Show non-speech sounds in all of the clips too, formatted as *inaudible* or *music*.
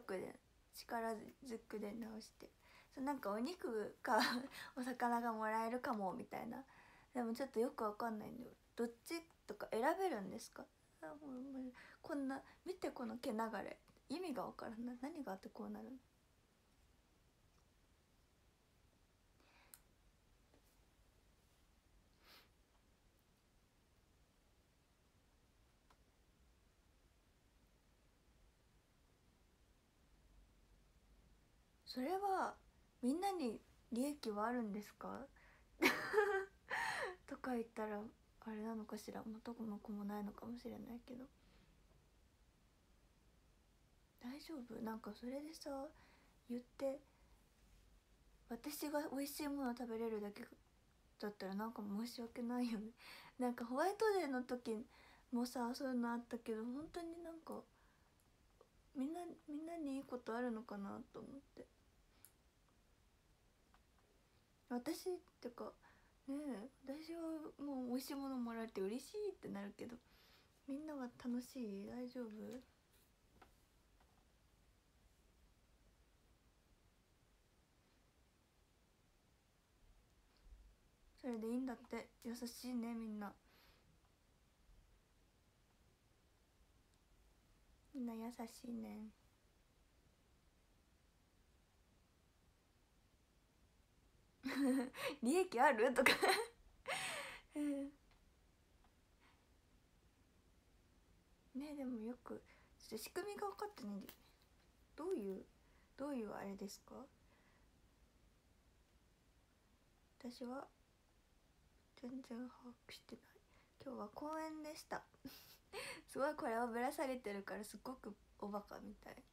力で力ずくで直してそうなんかお肉か *laughs* お魚がもらえるかもみたいな。でもちょっとよくわかんないんだよ。どっちとか選べるんですか？こんな見てこの毛流れ。意味がわからな。い何があってこうなるの？それはみんなに利益はあるんですか？*laughs* とか言ったらあれなのかしら元の子もないのかもしれないけど。大丈夫？なんかそれでさ言って私が美味しいもの食べれるだけだったらなんか申し訳ないよね。*laughs* なんかホワイトデーの時もさそういうのあったけど本当になんかみんなみんなにいいことあるのかなと思って。私ってかね私はもう美味しいものもらえて嬉しいってなるけどみんなは楽しい？大丈夫？それでいいんだって。優しいねみんな。みんな優しいね。*laughs* 利益ある？とか。ねでもよくちょっと仕組みが分かってないんだよね。どういうどういうあれですか？私は全然把握してない。今日は公園でした。*laughs* すごいこれをぶら下げてるからすっごくおバカみたい。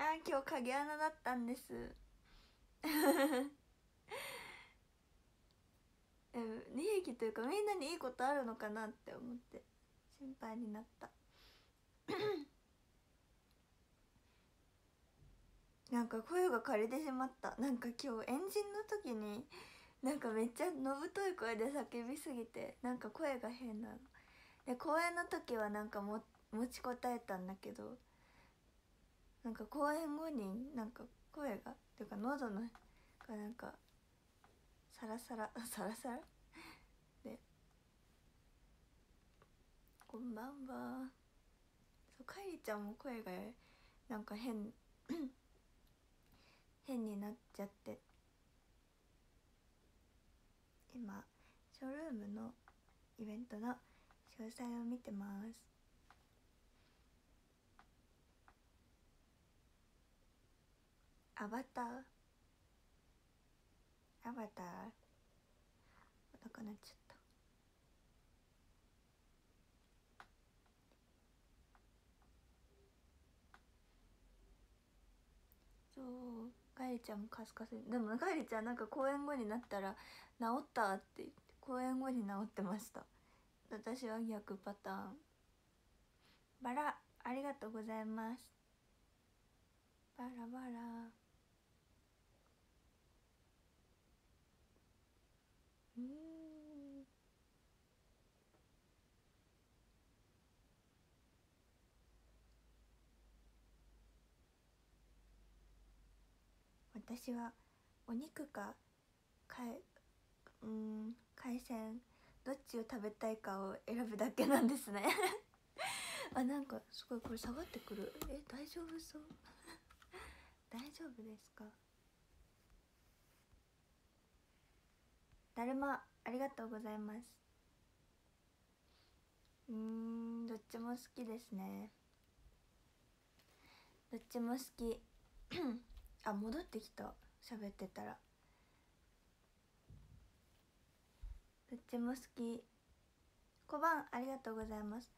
あ今日影穴だったんです。*laughs* うん利益というかみんなにいいことあるのかなって思って心配になった。*coughs* なんか声が枯れてしまった。なんか今日エンジンの時になんかめっちゃのぶとい声で叫びすぎてなんか声が変なの。で公演の時はなんかも持ちこたえたんだけどなんか公演後になんか声がっていうか喉のがなんかサラサラ *laughs* サラサラ？で「こんばんは」そうかいりちゃんも声がなんか変 *coughs* 変になっちゃって。今ショールームのイベントの詳細を見てます。アバターアバターなくなっちゃった。そうかえりちゃんもカスカスでもかえりちゃんなんか公演後になったら「治った」って言って公演後に治ってました。私は逆パターン。バラありがとうございます。バラバラ。うん。私はお肉かかえうん海鮮どっちを食べたいかを選ぶだけなんですね。*laughs* あなんかすごいこれ下がってくる。え大丈夫そう？*laughs* 大丈夫ですか？だるまありがとうございます。うんどっちも好きですね。どっちも好き。*clears throat* あ戻ってきた。喋ってたら。どっちも好き。小判ありがとうございます。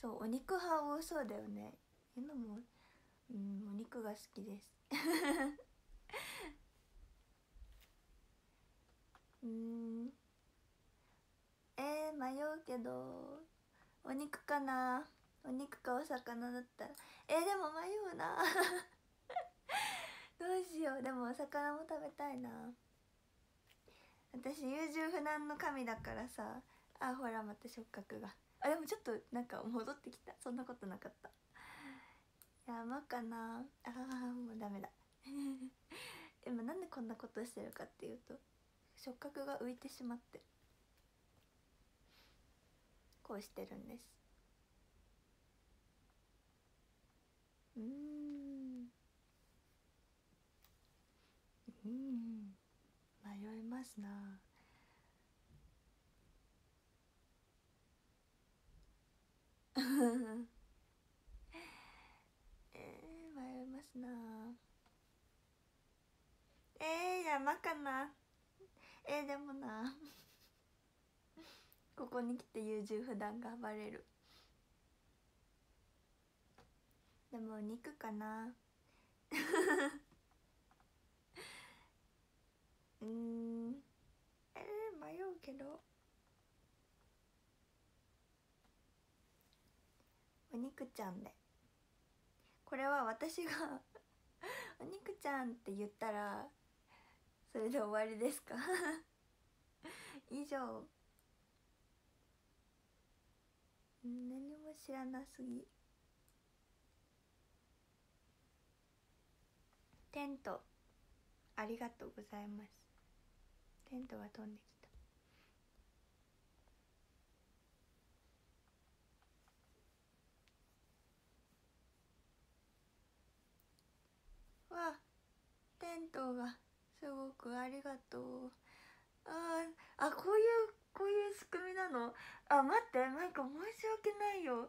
そうお肉派多そうだよね。えのもうんお肉が好きです。*laughs* うん。えー、迷うけどお肉かな？お肉かお魚だったら。えー、でも迷うな。*laughs* どうしよう。でもお魚も食べたいな。私優柔不断の神だからさ。あほらまた触覚が。あでもちょっとなんか戻ってきた。そんなことなかった。山かな。あーもうダメだ。*laughs* 今なんでこんなことしてるかっていうと触覚が浮いてしまって。こうしてるんです。うん。うん。迷いますな。*laughs* えー、迷いますな。えー、山かな。えー、でもな。*laughs* ここに来て優柔不断が暴れる。でもお肉かな。*laughs* うん。えー、迷うけど。お肉ちゃんで。これは私が *laughs* お肉ちゃんって言ったらそれで終わりですか？*laughs* 以上。何も知らなすぎ。テント。ありがとうございます。テントが飛んできた。わテントが。すごくありがとう。ああこういうこういう仕組みなの？あ待ってなんか申し訳ないよ。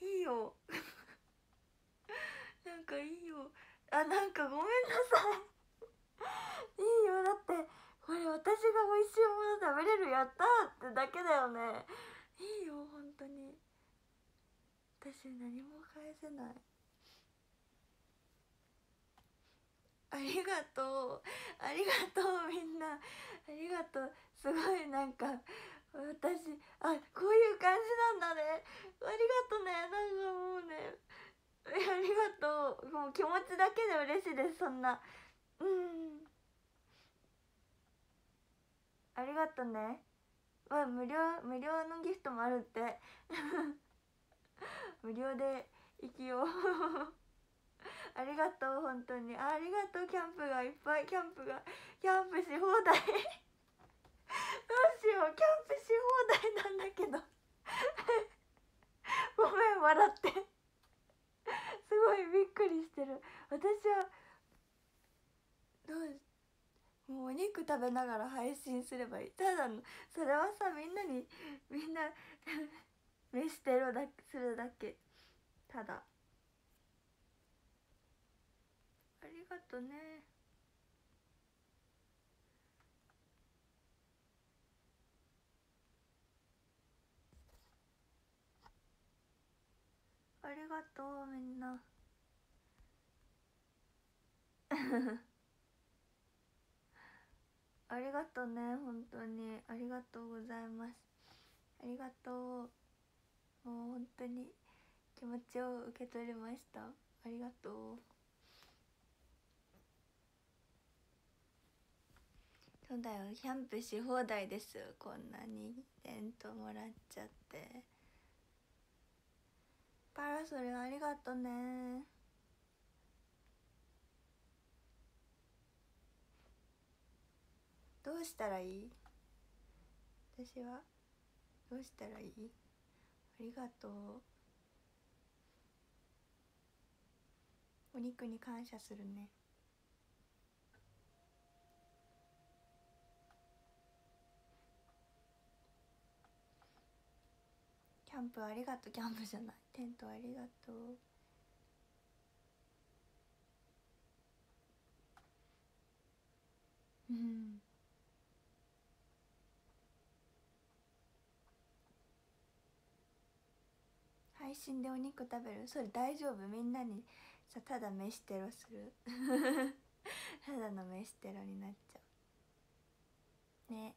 いいよ。*laughs* なんかいいよ。あなんかごめんなさい。*laughs* いいよ。だってこれ私が美味しいもの食べれるやったってだけだよね。いいよ本当に。私何も返せない。ありがとう。ありがとうみんな。ありがとう。すごいなんか私あこういう感じなんだね。ありがとね。なんかもうねありがとう。もう気持ちだけで嬉しいですそんな。うん。ありがとね。わ無料無料のギフトもあるって。*laughs* 無料で生きよう。ありがとう本当に。ありがとうキャンプがいっぱい。キャンプがキャンプし放題。*laughs* どうしよう。キャンプし放題なんだけど。*laughs* ごめん笑って。すごいびっくりしてる。私はどうもうお肉食べながら配信すればいい。ただのそれはさみんなにみんな飯テロだするだけ。ただありがとね。ありがとうみんな。*laughs* ありがとうね本当に。ありがとうございます。ありがとう。もう本当に気持ちを受け取りました。ありがとう。そうだよ。キャンプし放題ですこんなにテントもらっちゃって。パラソルありがとね。どうしたらいい？私は。どうしたらいい？ありがとう。お肉に感謝するね。ャンプありがとう。キャンプじゃない。テントありがとう。うん。配信でお肉食べる？それ大丈夫？みんなにさただ飯テロする？*laughs* ただの飯テロになっちゃう。ね。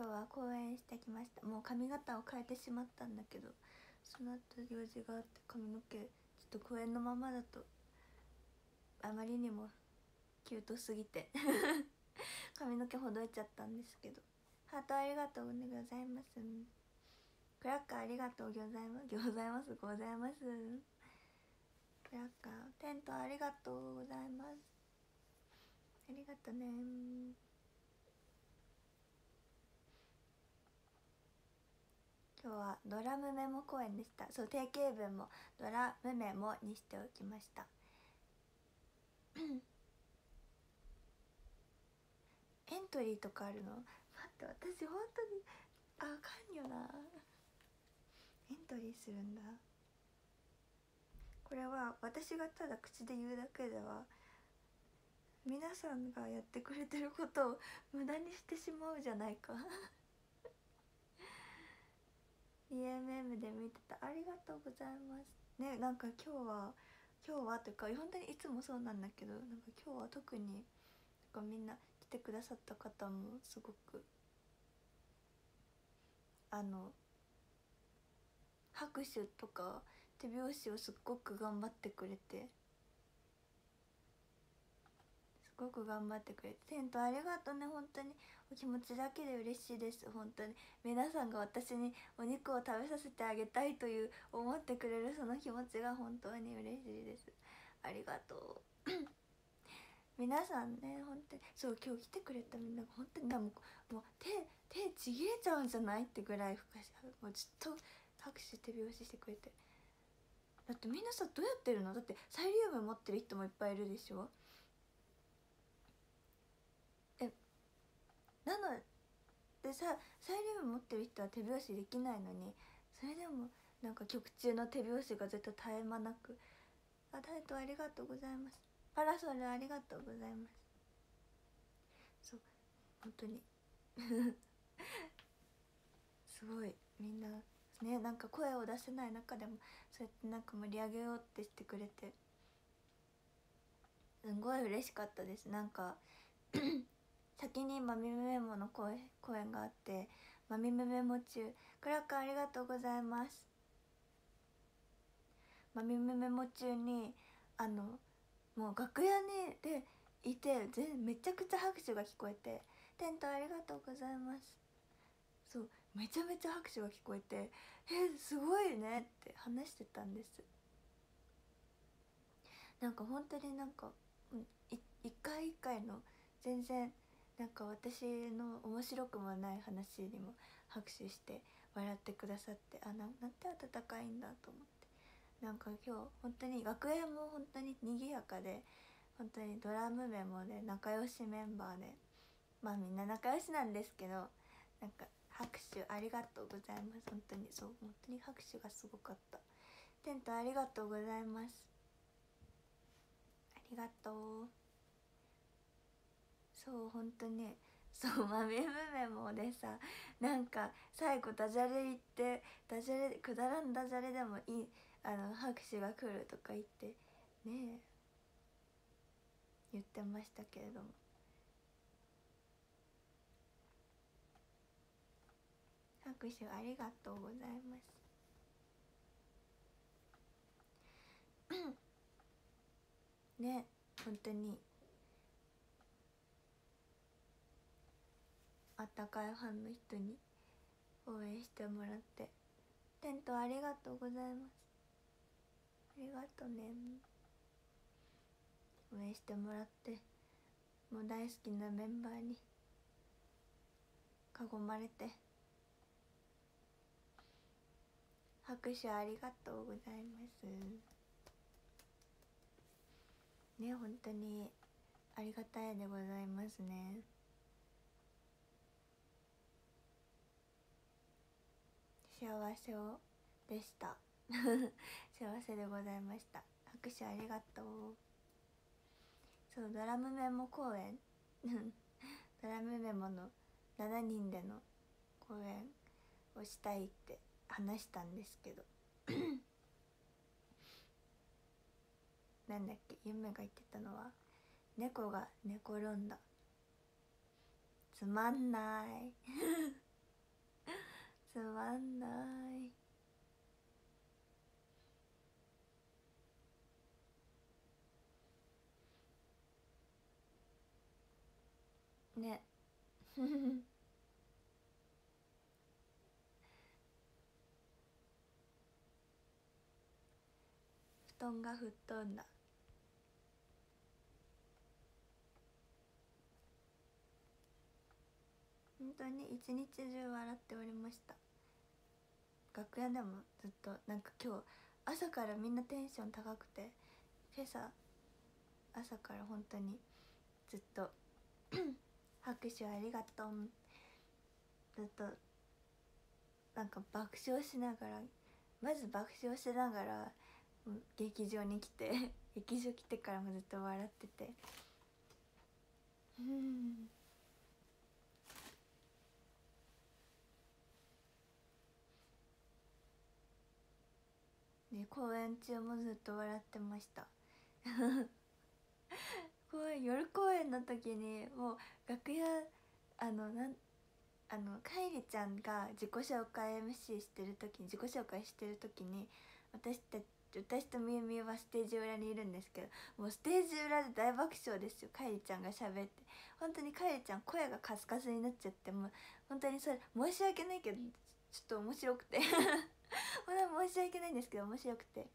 今日は公演してきました。もう髪型を変えてしまったんだけどその後用事があって髪の毛ちょっと公演のままだとあまりにもキュートすぎて *laughs* 髪の毛ほどいちゃったんですけどハートありがとうございます。クラッカーありがとうございますございます。*laughs* ございます。クラッカーテントありがとうございます。ありがとね。今日はドラムメモ公演でした。そう定型文もドラムメモにしておきました。*coughs* エントリーとかあるの？待って私本当にあかんよな。エントリーするんだ。これは私がただ口で言うだけでは皆さんがやってくれてることを無駄にしてしまうじゃないか。DMM で見てた。ありがとうございます。ねなんか今日は今日はというか本当にいつもそうなんだけどなんか今日は特になんかみんな来てくださった方もすごくあの拍手とか手拍子をすっごく頑張ってくれてすごく頑張ってくれてテントありがとうね。本当に。お気持ちだけで嬉しいです。本当に。皆さんが私にお肉を食べさせてあげたいという思ってくれるその気持ちが本当に嬉しいです。ありがとう。*coughs* 皆さんね本当に。そう今日来てくれたみんなが本当にもうもう手手ちぎれちゃうんじゃないってぐらいふかしもうずっと拍手手拍子してくれて。だってみんなさどうやってるの？だってサイリウム持ってる人もいっぱいいるでしょえなのでさサイリウム持ってる人は手拍子できないのにそれでもなんか曲中の手拍子が絶対絶え間なく「あタイトありがとうございます」パラソルありがとうございます。そう本当に。*laughs* すごいみんなねなんか声を出せない中でもそうやってなんか盛り上げようってしてくれてすごい嬉しかったです。なんか先にマミメメモの声公演があってマミメメモ中クラッカーありがとうございます。マミメメモ中にあのもう楽屋にでいてぜめちゃくちゃ拍手が聞こえて「テントありがとうございます」そうめちゃめちゃ拍手が聞こえて「えすごいね」って話してたんです。なんか本当になんか一回一回の全然なんか私の面白くもない話にも拍手して笑ってくださってあななんて温かいんだと思って。なんか今日本当に学園も本当に賑やかで本当にドラムメモで仲良しメンバーでまあみんな仲良しなんですけどなんか拍手ありがとうございます。本当にそう本当に拍手がすごかった。テントありがとうございます。ありがとう。そう本当に。そうまみむメモでさなんか最後ダジャレ言ってダジャレくだらんダジャレでもいいあの拍手が来るとか言ってねえ。言ってましたけれども。拍手ありがとうございます。*coughs* ね本当に。あったかいファンの人に応援してもらってテントありがとうございます。ありがとね。応援してもらってもう大好きなメンバーに囲まれて拍手ありがとうございます。ね本当にありがたいでございますね。幸せをでした。*laughs* 幸せでございました。拍手ありがとう。そうドラムメモ公演 *laughs* ドラムメモの7人での公演をしたいって話したんですけど。*coughs* なんだっけ？夢が言ってたのは。猫が寝転んだ。つまんない。*laughs* つまんない。ね。*laughs* 布団が吹っ飛んだ。本当に一日中笑っておりました。楽屋でもずっとなんか今日朝からみんなテンション高くて今朝朝から本当にずっと *clears throat* 拍手ありがとう。ずっとなんか爆笑しながらまず爆笑しながら劇場に来て *laughs* 劇場来てからもずっと笑ってて。うん。ね公演中もずっと笑ってました。*laughs* 公演夜公演の時にもう楽屋あのなんあのかいりちゃんが自己紹介 MC してる時に自己紹介してる時に私た私とみゆみゆはステージ裏にいるんですけどもうステージ裏で大爆笑ですよかいりちゃんが喋って。本当にかいりちゃん声がカスカスになっちゃってもう本当にそれ申し訳ないけどちょっと面白くて。*laughs* ほん申し訳ないんですけど面白くて。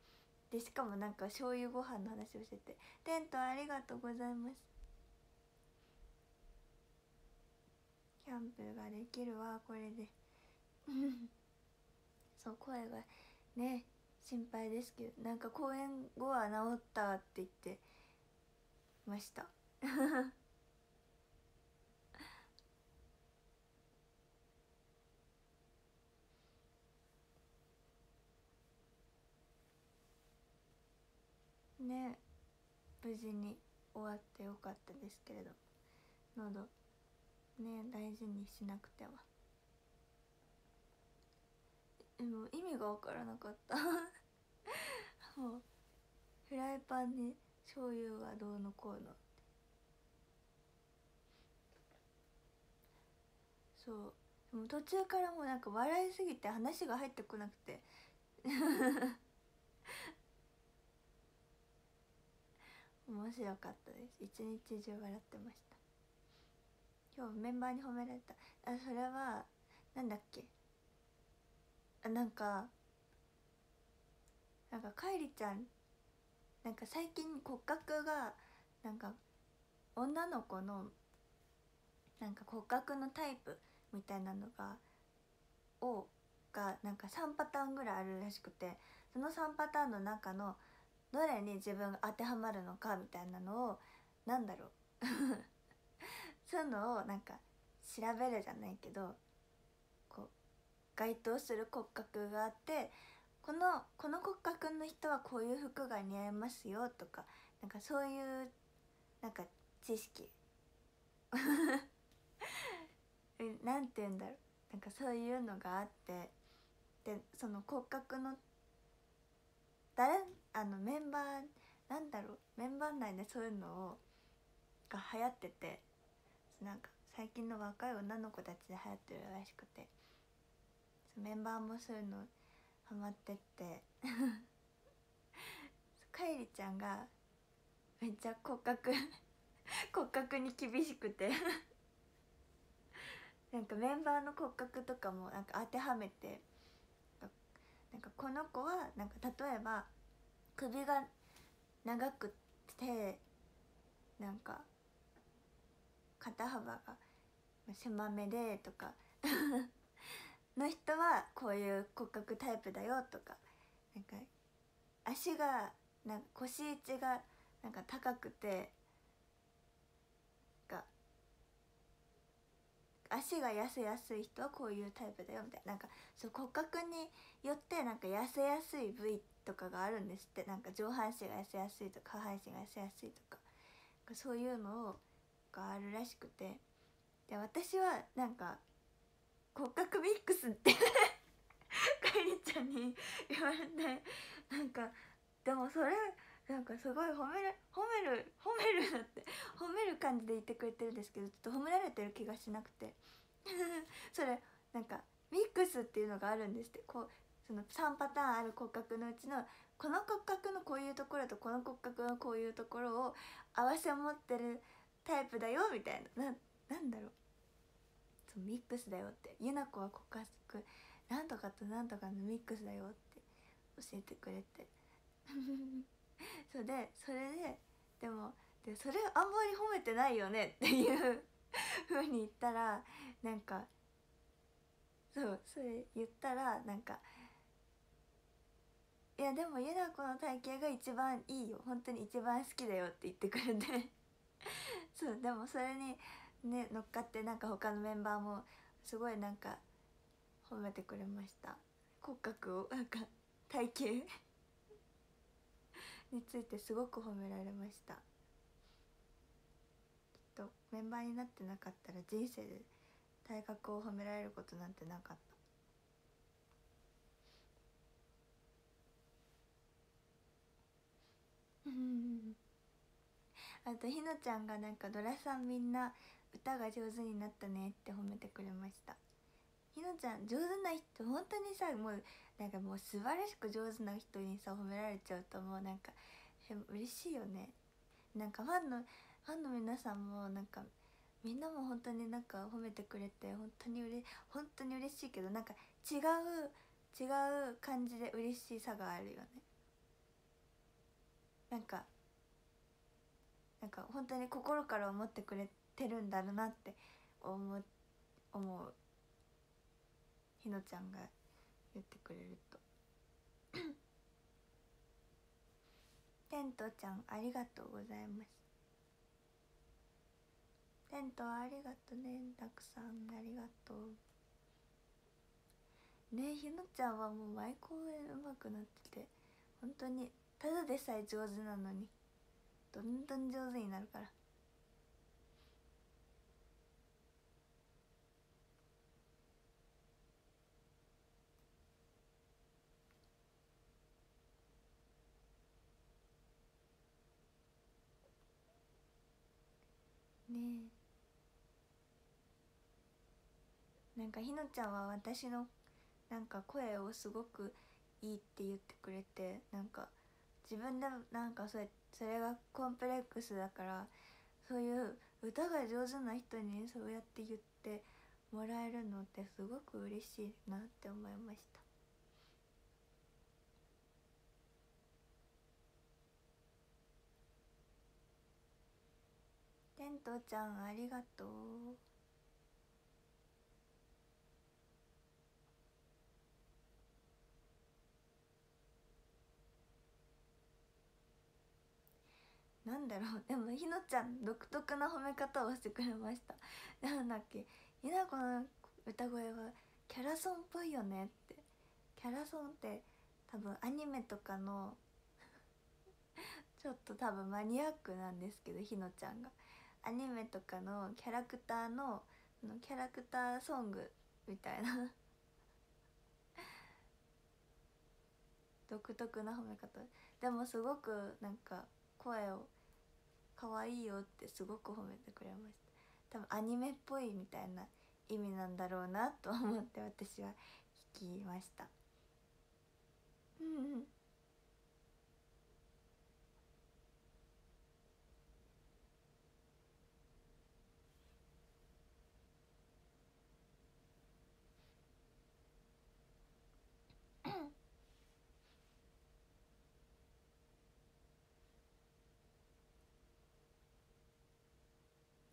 でしかもなんか醤油ご飯の話をしてて「テントありがとうございます」キャンプができるわこれで。*laughs* そう声がね心配ですけどなんか公演後は治ったって言ってました。ね無事に終わってよかったですけれど喉ね大事にしなくては。でも意味が分からなかった。*laughs* もうフライパンに醤油がどうのこうのそう。でも途中からもうなんか笑いすぎて話が入ってこなくて。*laughs* 面白かったです。一日中笑ってました。今日メンバーに褒められた。あそれはなんだっけ？あなんかなんかかいりちゃん。なんか最近骨格がなんか女の子のなんか骨格のタイプみたいなのがをがなんか3パターンぐらいあるらしくてその3パターンの中のどれに自分が当てはまるのかみたいなのをなんだろう。*laughs* そういうのをなんか調べるじゃないけどこう該当する骨格があってこのこの骨格の人はこういう服が似合いますよとかなんかそういうなんか知識。*laughs* なんて言うんだろう。なんかそういうのがあってでその骨格の誰あのメンバーなんだろうメンバー内でそういうのをが流行っててなんか最近の若い女の子たちで流行ってるらしくてメンバーもそういうのハマってってかいりちゃんがめっちゃ骨格 *laughs* 骨格に厳しくて *laughs* なんかメンバーの骨格とかもなんか当てはめてなんかこの子はなんか例えば首が長くてなんか肩幅が狭めでとか *laughs* の人はこういう骨格タイプだよとかなんか足がなんか腰位置がなんか高くてが足が痩せやすい人はこういうタイプだよみたいななんかそう骨格によってなんか痩せやすい部位ってとかがあるんですって。なんか上半身が痩せやすいとか下半身が痩せやすいとか。そういうのをがあるらしくて。で私はなんか骨格ミックスってかいりちゃんに言われて。なんかでもそれなんかすごい褒める褒める褒めるなって。褒める感じで言ってくれてるんですけどちょっと褒められてる気がしなくて。*laughs* それなんかミックスっていうのがあるんですって。こうその3パターンある骨格のうちのこの骨格のこういうところとこの骨格のこういうところを合わせ持ってるタイプだよみたいな。ななんだろう。そうミックスだよって。ゆな子は骨格なんとかとなんとかのミックスだよって教えてくれて。*laughs* そうでそれででもでそれあんまり褒めてないよねっていうふうに言ったらなんかそうそれ言ったらなんかいやでもゆな子の体型が一番いいよ。本当に一番好きだよって言ってくれて。*laughs* そうでもそれにね乗っかってなんか他のメンバーもすごいなんか褒めてくれました。骨格をなんか体型。*laughs* についてすごく褒められました。きっとメンバーになってなかったら人生で体格を褒められることなんてなかった *laughs* あとひなちゃんがなんかドラさんみんな歌が上手になったねって褒めてくれました。ひなちゃん上手な人本当にさもうなんかもう素晴らしく上手な人にさ褒められちゃうともうなんか嬉しいよね。なんかファンのファンの皆さんもなんかみんなも本当になんか褒めてくれて本当にうれ本当に嬉しいけどなんか違う違う感じで嬉しさがあるよね。なんかなんか本当に心から思ってくれてるんだろうなって思思う。ひのちゃんが言ってくれると。*coughs* テントちゃんありがとうございます。テントありがとうねたくさんありがとう。ねひのちゃんはもう毎公演うまくなってて本当にただでさえ上手なのに。どんどん上手になるから。ねえ。なんかひのちゃんは私のなんか声をすごくいいって言ってくれてなんか自分でなんかそれそれがコンプレックスだからそういう歌が上手な人にそうやって言ってもらえるのってすごく嬉しいなって思いました。テントちゃんありがとう。なんだろう。*laughs* でもひのちゃん独特な褒め方をしてくれました。*laughs* なんだっけ。ひなこの歌声はキャラソンっぽいよねって。キャラソンって多分アニメとかの *laughs* ちょっと多分マニアックなんですけどひのちゃんが。アニメとかのキャラクターののキャラクターソングみたいな。独特な褒め方。でもすごくなんか声を可愛いよってすごく褒めてくれました。多分アニメっぽいみたいな意味なんだろうなと思って私は聞きましたうんうん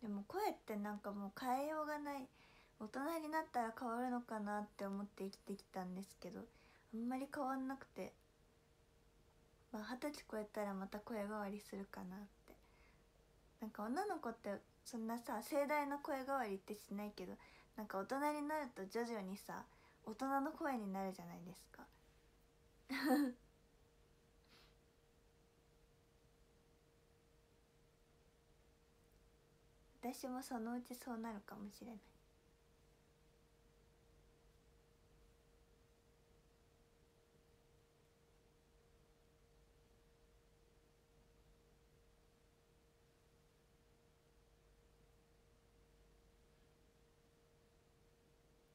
でも声ってなんかもう変えようがない。大人になったら変わるのかなって思って生きてきたんですけどあんまり変わんなくてまあ二十歳超えたらまた声変わりするかなって。なんか女の子ってそんなさ盛大な声変わりってしないけどなんか大人になると徐々にさ大人の声になるじゃないですか。私もそのうちそうなるかもしれない。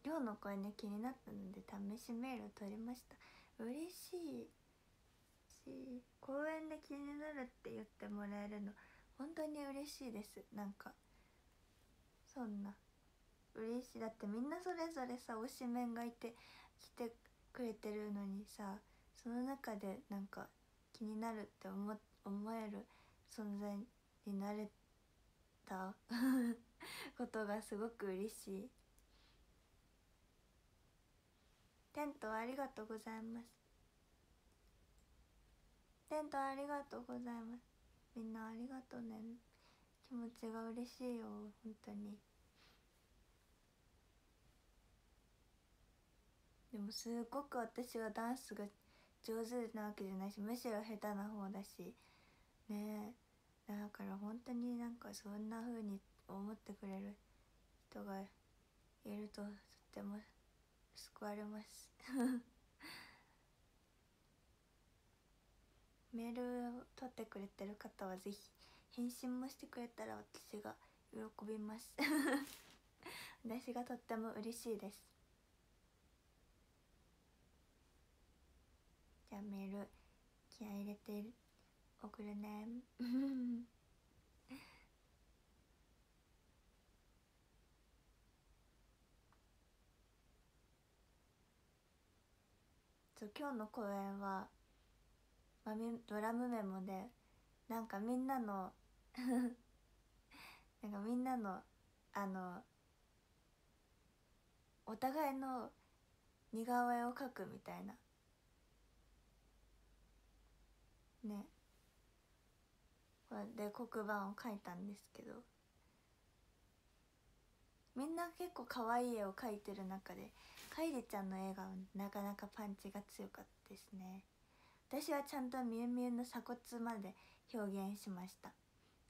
今日の声ね気になったので試しメールを取りました。嬉しいし公園で気になるって言ってもらえるの本当に嬉しいです。なんかそんな。嬉しい。だってみんなそれぞれさ推しメンがいて来てくれてるのにさその中でなんか気になるって思思える存在になれた？*laughs* ことがすごく嬉しい。テントありがとうございます。テントありがとうございます。みんなありがとうね。気持ちが嬉しいよ本当に。でもすごく私はダンスが上手なわけじゃないしむしろ下手な方だしねえ。だから本当になんかそんな風に思ってくれる人がいるととっても救われます。*laughs* メールを取ってくれてる方は是非返信もしてくれたら私が喜びます。*laughs* 私がとっても嬉しいです。ゃあメール気合い入れて送るね。*laughs* そう今日の公演は、まあ、ドラムメモでなんかみんなの *laughs* なんかみんなのあのお互いの似顔絵を描くみたいな。ね。これで黒板を描いたんですけど。みんな結構可愛い絵を描いてる中でかいりちゃんの笑顔なかなかパンチが強かったですね。私はちゃんとみゆみゆの鎖骨まで表現しました。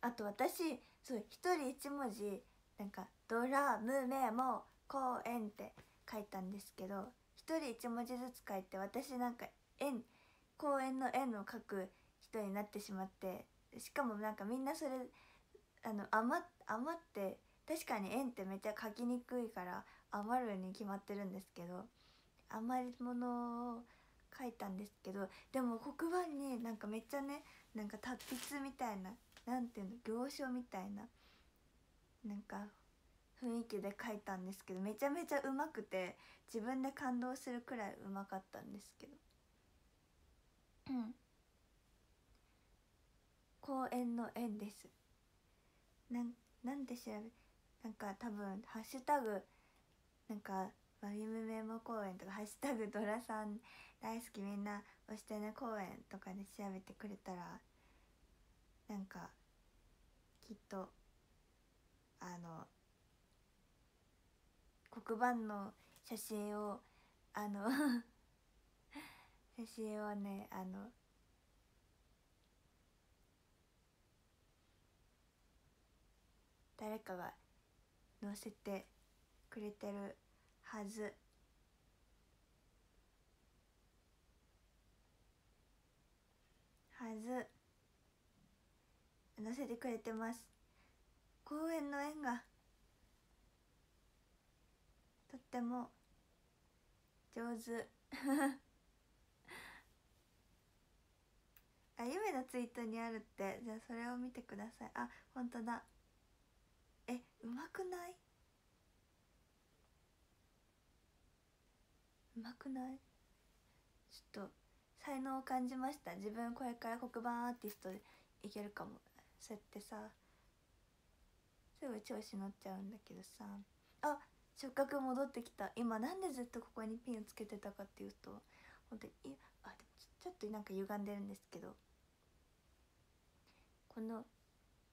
あと私そう一人一文字なんか「ドラムメモ公園」って書いたんですけど一人一文字ずつ書いて私なんか円公園の円を書く人になってしまってしかもなんかみんなそれあの余余って確かに円ってめっちゃ書きにくいから余るに決まってるんですけど余り物を書いたんですけどでも黒板になんかめっちゃねなんか達筆みたいな何ていうの行書みたいななんか雰囲気で書いたんですけどめちゃめちゃうまくて自分で感動するくらいうまかったんですけど。うん。公園の園です。なんなんで調べなんか多分ハッシュタグなんかマミムメモ公園とか「ハッシュタグドラさん大好きみんな押してね公園」とかで調べてくれたらなんかきっとあの黒板の写真をあの *laughs* 写真をねあの誰かが載せてくれてるはず。はず。載せてくれてます。公園の縁がとっても上手。*laughs* あゆめのツイートにあるって。じゃあそれを見てください。あ本当だ。えうまくない？うまくない？ちょっと才能を感じました。自分これから黒板アーティストいけるかも。そうやってさすぐ調子乗っちゃうんだけどさ。あ触覚戻ってきた。今なんでずっとここにピンをつけてたかっていうと本当にあでもちょっとなんか歪んでるんですけど。この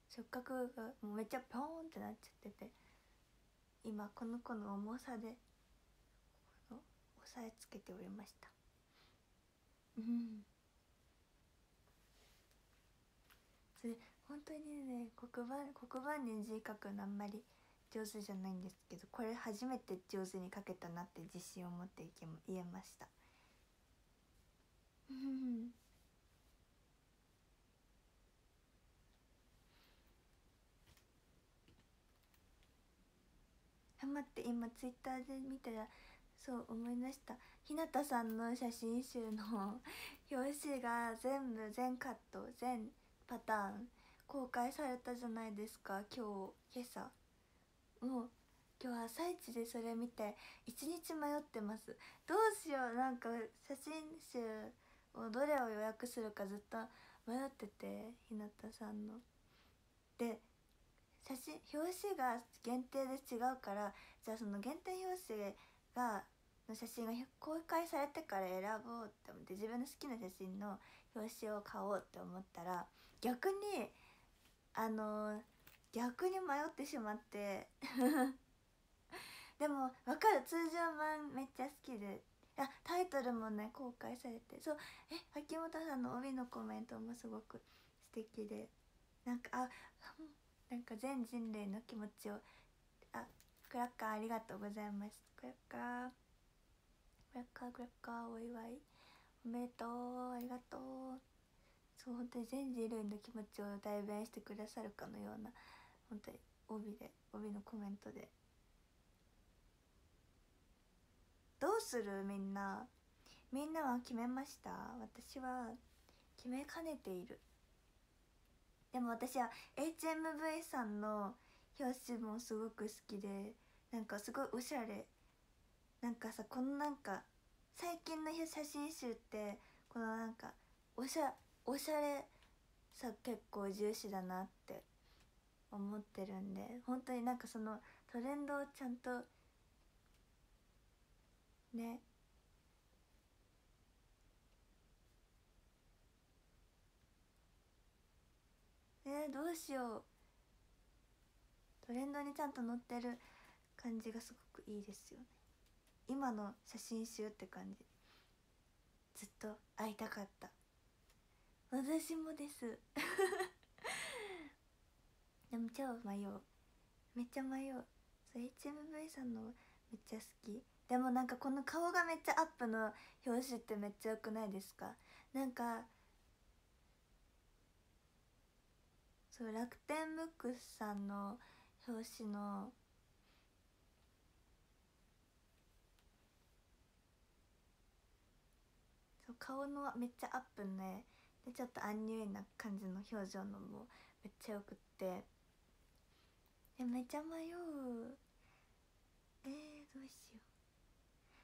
触覚がもうめっちゃポーンってなっちゃってて今この子の重さで押さえつけておりました。うん。それ本当にね黒板黒板に字書くのあんまり上手じゃないんですけどこれ初めて上手に書けたなって自信を持っていけ言えました。うんあ待って今ツイッターで見たらそう思い出した。日向さんの写真集の *laughs* 表紙が全部全カット全パターン公開されたじゃないですか今日今朝。もう今日朝一でそれ見て一日迷ってます。どうしようなんか写真集をどれを予約するかずっと迷ってて日向さんの。で写真表紙が限定で違うからじゃあその限定表紙がの写真が公開されてから選ぼうって思って自分の好きな写真の表紙を買おうって思ったら逆にあの逆に迷ってしまって *laughs* でも分かる。通常版めっちゃ好きで。あタイトルもね公開されてそうえ秋元さんの帯のコメントもすごく素敵で。なんかあなんか全人類の気持ちをあクラッカーありがとうございます。クラッカー。クラッカークラッカーお祝いおめでとうありがとう。そう本当に全人類の気持ちを代弁してくださるかのような本当に帯で帯のコメントで。どうするみんな？みんなは決めました？私は決めかねている。でも私は HMV さんの表紙もすごく好きでなんかすごいおしゃれ。なんかさこのなんか最近の写真集ってこのなんかおしゃおしゃれさ結構重視だなって思ってるんで本当になんかそのトレンドをちゃんとねえー、どうしよう。トレンドにちゃんと載ってる感じがすごくいいですよね。今の写真集って感じ。ずっと会いたかった。私もです。*laughs* でも超迷う。めっちゃ迷う。そう HMV さんのめっちゃ好き。でもなんかこの顔がめっちゃアップの表紙ってめっちゃ良くないですか？なんかそう楽天ブックスさんの表紙のそう顔のめっちゃアップねでちょっとアンニュイな感じの表情のもめっちゃよくって。えめっちゃ迷う。えー、どうしよ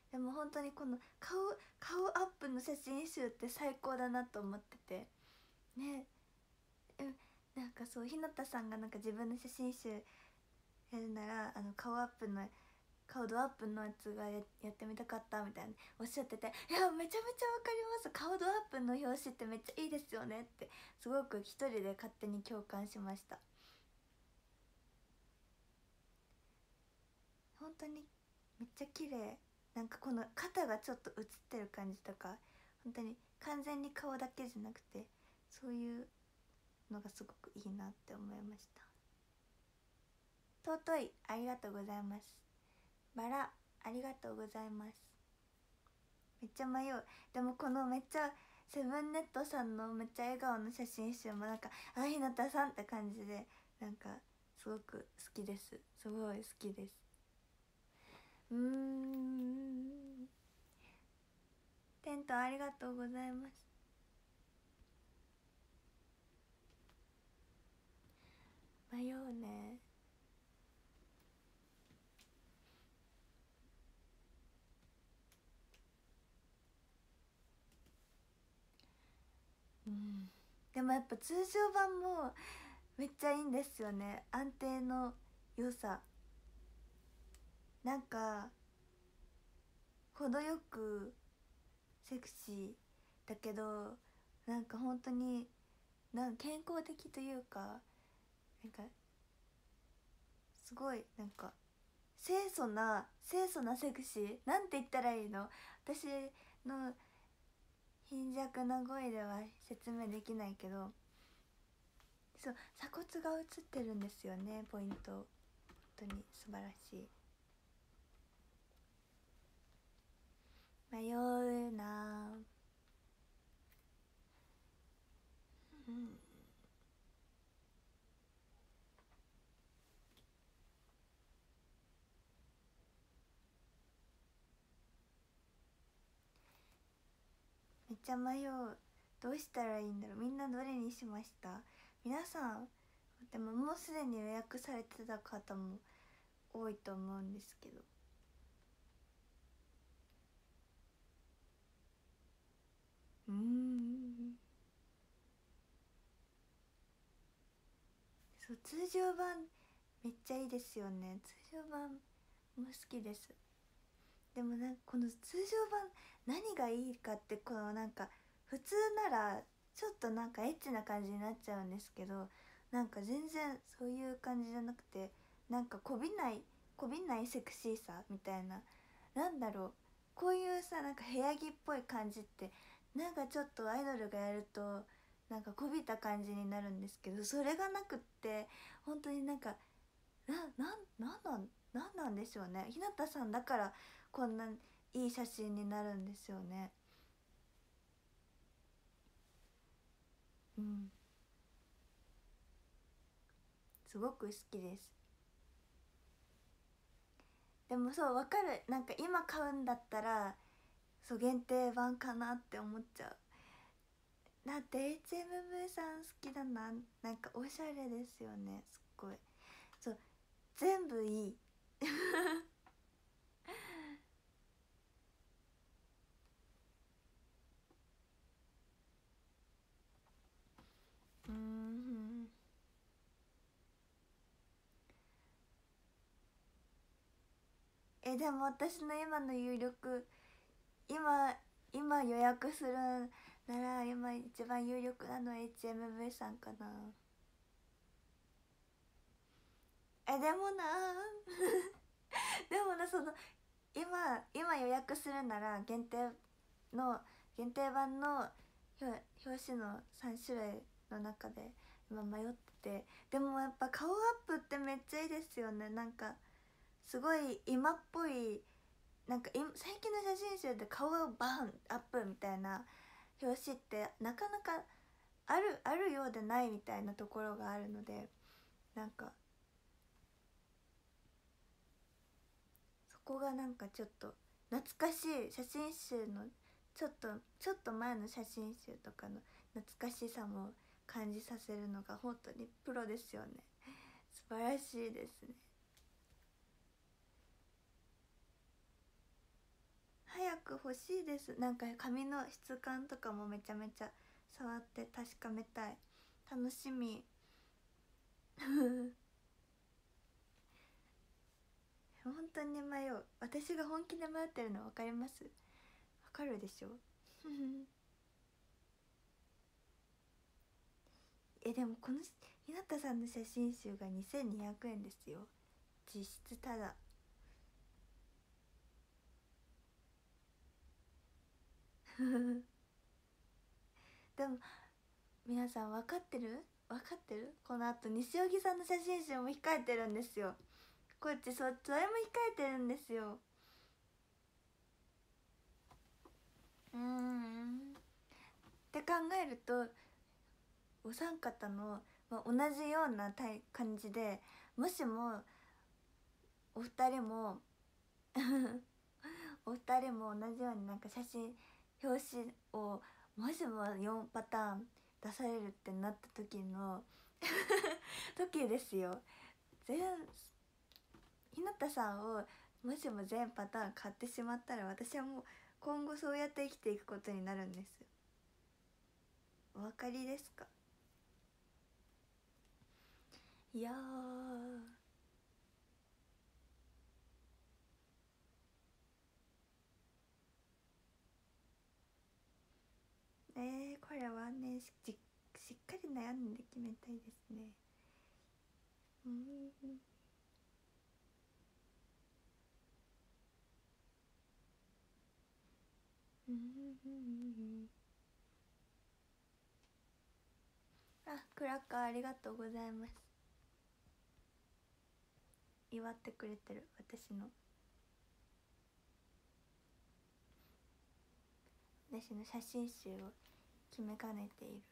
う。でも本当にこの顔顔アップの写真集って最高だなと思ってて。ね。えなんかそう日向さんがなんか自分の写真集やるならあの顔アップの顔ドアップのやつがやってみたかったみたいなおっしゃってていやめちゃめちゃわかります。顔ドアップの表紙ってめっちゃいいですよねってすごく一人で勝手に共感しました。本当にめっちゃ綺麗。なんかこの肩がちょっと映ってる感じとか本当に完全に顔だけじゃなくてそういうのがすごくいいなって思いました。尊いありがとうございます。バラありがとうございます。めっちゃ迷う。でもこのめっちゃセブンネットさんのめっちゃ笑顔の写真集もなんかあひなたさんって感じでなんかすごく好きです。すごい好きです。うーん。テントありがとうございます。迷うね。うん。でもやっぱ通常版もめっちゃいいんですよね。安定の良さ。なんか程よくセクシーだけどなんか本当になん健康的というかなんかすごいなんか清楚な清楚なセクシーなんて言ったらいいの？私の貧弱な声では説明できないけど。そう鎖骨が映ってるんですよねポイント。本当に。素晴らしい。迷うなうん。ゃ迷う。どうしたらいいんだろう。みんなどれにしました？皆さん。でももうすでに予約されてた方も多いと思うんですけど。うん。そう通常版めっちゃいいですよね。通常版も好きです。でもなんかこの通常版何がいいかってこのなんか普通ならちょっとなんかエッチな感じになっちゃうんですけどなんか全然そういう感じじゃなくてなんかこびないこびないセクシーさみたいななんだろうこういうさなんか部屋着っぽい感じってなんかちょっとアイドルがやるとなんかこびた感じになるんですけどそれがなくって本当になんかななんなんなんなんなんでしょうね。日向さんだからこんないい写真になるんですよね。うん。すごく好きです。でもそう分かる。なんか今買うんだったらそう限定版かなって思っちゃう。だって HMV さん好きだな。なんかおしゃれですよね。すっごい。そう全部いい。*laughs* えでも私の今の有力今今予約するなら今一番有力なのは HMV さんかな。えでもな *laughs* でもなその今今予約するなら限定の限定版の表紙の3種類の中で今迷ってて。でもやっぱ顔アップってめっちゃいいですよね。なんかすごい今っぽいなんか最近の写真集で顔がバーンアップみたいな表紙ってなかなかあるあるようでないみたいなところがあるのでなんかそこがなんかちょっと懐かしい写真集のちょっとちょっと前の写真集とかの懐かしさも感じさせるのが本当にプロですよね。素晴らしいですね。早く欲しいです。なんか髪の質感とかもめちゃめちゃ触って確かめたい。楽しみ。*laughs* 本当に迷う。私が本気で迷ってるの分かります？分かるでしょ？*laughs* えでもこの日向さんの写真集が2200円ですよ。実質ただ *laughs* でも皆さん分かってる？分かってる？このあと西荻さんの写真集も控えてるんですよ。こっちそそれも控えてるんですよ。うん。って考えるとお三方の、まあ、同じような感じでもしもお二人も *laughs* お二人も同じようになんか写真表紙をもしも4パターン出されるってなった時の *laughs* 時ですよ。全日向さんをもしも全パターン買ってしまったら私はもう今後そうやって生きていくことになるんです。お分かりですか？いやえー、これはねしっかり悩んで決めたいですね。うん。あクラッカーありがとうございます。祝ってくれてる私の。私の写真集を。決めかねている。